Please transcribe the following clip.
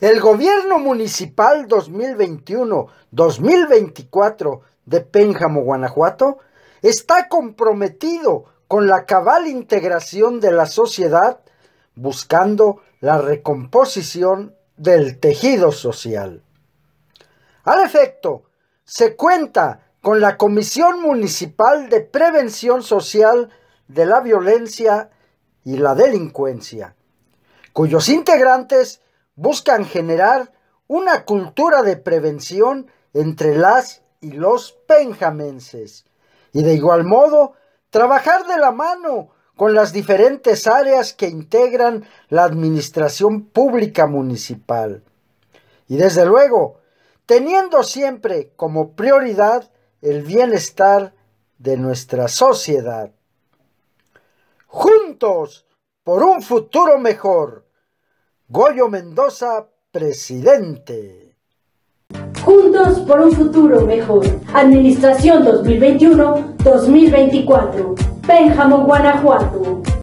El gobierno municipal 2021-2024 de Pénjamo, Guanajuato, está comprometido con la cabal integración de la sociedad, buscando la recomposición del tejido social. Al efecto, se cuenta con la Comisión Municipal de Prevención Social de la Violencia y la Delincuencia, cuyos integrantes buscan generar una cultura de prevención entre las y los penjamenses y de igual modo trabajar de la mano con las diferentes áreas que integran la administración pública municipal. Y desde luego, teniendo siempre como prioridad el bienestar de nuestra sociedad. Juntos por un futuro mejor. Goyo Mendoza, presidente. Juntos por un futuro mejor. Administración 2021-2024. Pénjamo, Guanajuato.